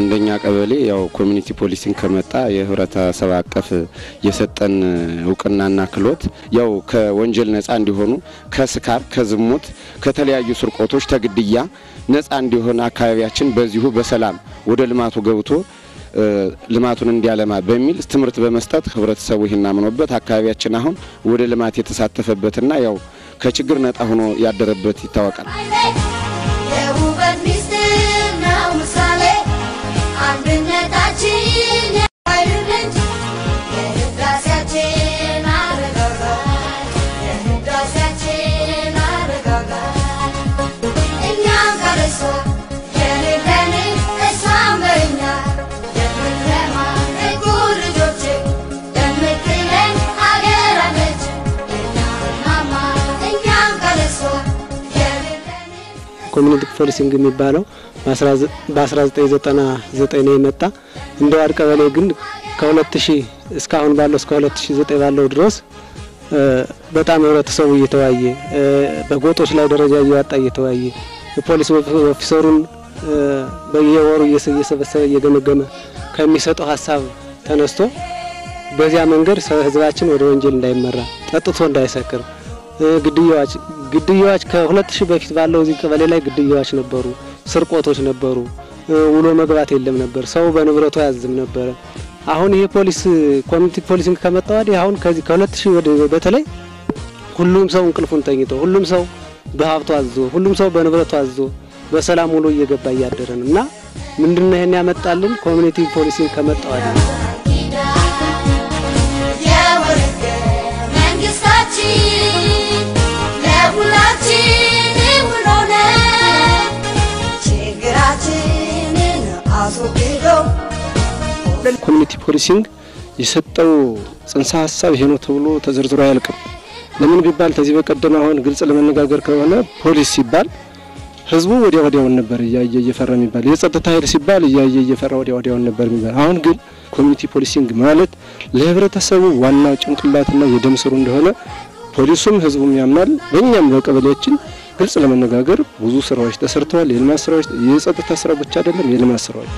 እንደኛ ቀበሌ ያው community policing ከመጣ የህብረተሰብ አቀፍ የሰጠን እውቅናና ክሎት ያው ከወንጀል ነፃ እንዲሆኑ ከስካር፣ ከዝሙት፣ ከተለያዩ ስርቆቶች፣ ከግድያ ነፃ እንዲሆን አካባቢያችን በዚሁ በሰላም ወደ ልማቱ ገብቶ ልማቱን እንዲያለማ በሚል ትምህርት በመስጠት ህብረተሰቡ ይህን አምኖበት አካባቢያችን አሁን ወደ ልማት የተሳተፈበትና ያው ከችግር ነጻ ሆኖ ያደረበት ይታወቃል። community policing የሚባለው በ1999 ነው የመጣ። እንደ ዋድ ቀበሌ ግን ከ2000 እስካሁን ባለው እስከ 2009 ባለው ድረስ በጣም ህብረተሰቡ እየተወያየ በጎጦች ላይ ደረጃ እያወጣ እየተወያየ የፖሊስ officer ኡን በየወሩ እየሰበሰበ እየገመገመ ከሚሰጠው ሀሳብ ተነስቶ በዚያ መንገድ ህዝባችን ወደ ወንጀል እንዳይመራ ጠጥቶ እንዳይሰክር ግድያዎች ግድያዎች ከሁለት ሺህ በፊት ባለው እዚህ ቀበሌ ላይ ግድያዎች ነበሩ፣ ስርቆቶች ነበሩ፣ ውሎ መግባት የለም ነበር፣ ሰው በንብረቱ አያዝም ነበረ። አሁን ይሄ ፖሊስ community policing ከመጣ ወዲህ አሁን ከዚህ ከሁለት ሺህ በተለይ ሁሉም ሰው እንቅልፉን ተኝቶ ሁሉም ሰው በሀብቱ አዞ ሁሉም ሰው በንብረቱ አዞ በሰላም ውሎ እየገባ እያደረ ነው እና ምንድነው ይሄን ያመጣልን community policing ከመጣ ወዲህ መንግስታችን community policing የሰጠው ጽንሰ ሀሳብ ይሄ ነው ተብሎ ተዘርዝሮ አያልቅም። ለምን ቢባል ከዚህ በቀደም አሁን ግልጽ ለመነጋገር ከሆነ ፖሊስ ሲባል ህዝቡ ወዲያ ወዲያውን ነበር እያየ እየፈራ የሚባል፣ የጸጥታ ኃይል ሲባል እያየ እየፈራ ወዲያ ወዲያውን ነበር የሚባል። አሁን ግን community policing ማለት ለህብረተሰቡ ዋናው ጭንቅላትና የደም ስሩ እንደሆነ ፖሊሱም ህዝቡም ያምናል። በእኛም በቀበሌያችን ግልጽ ለመነጋገር ብዙ ስራዎች ተሰርተዋል። የልማት ስራዎች፣ የጸጥታ ስራ ብቻ አይደለም፣ የልማት ስራዎች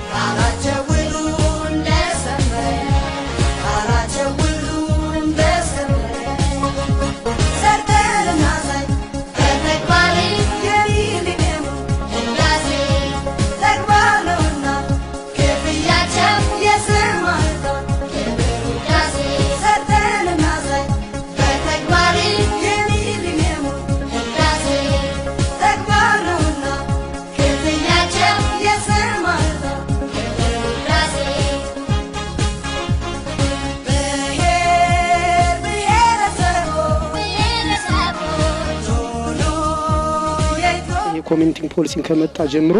የኮሚኒቲ ፖሊሲን ከመጣ ጀምሮ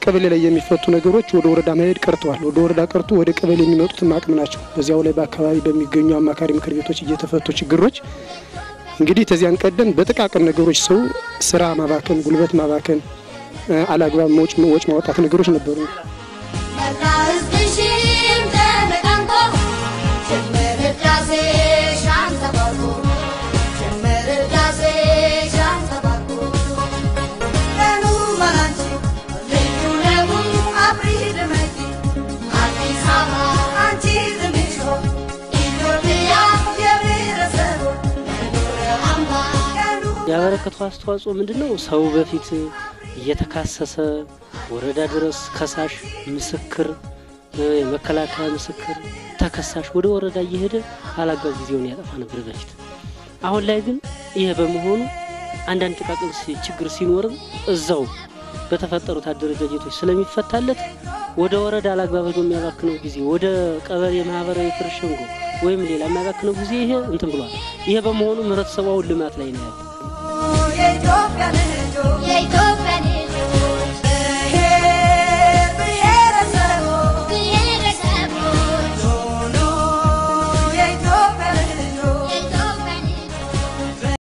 ቀበሌ ላይ የሚፈቱ ነገሮች ወደ ወረዳ መሄድ ቀርተዋል። ወደ ወረዳ ቀርቶ ወደ ቀበሌ የሚመጡትም አቅም ናቸው። በዚያው ላይ በአካባቢ በሚገኙ አማካሪ ምክር ቤቶች እየተፈቱ ችግሮች እንግዲህ ተዚያን ቀደም በጥቃቅን ነገሮች ሰው ስራ ማባከን፣ ጉልበት ማባከን፣ አላግባብ ወጭ ማውጣት ነገሮች ነበሩ። ያበረከተው አስተዋጽኦ ምንድን ነው? ሰው በፊት እየተካሰሰ ወረዳ ድረስ ከሳሽ፣ ምስክር፣ የመከላከያ ምስክር፣ ተከሳሽ ወደ ወረዳ እየሄደ አላጋው ጊዜውን ያጠፋ ነበር በፊት። አሁን ላይ ግን ይህ በመሆኑ አንዳንድ ጥቃቅን ችግር ሲኖርም እዛው በተፈጠሩት አደረጃጀቶች ስለሚፈታለት ወደ ወረዳ አላግባብ ሄዶ የሚያባክነው ጊዜ ወደ ቀበሌ ማህበራዊ ፍርድ ሸንጎ ወይም ሌላ የሚያባክነው ጊዜ ይሄ እንትን ብሏል። ይሄ በመሆኑ ህብረተሰቡ አሁን ልማት ላይ ነው ያለ። gané.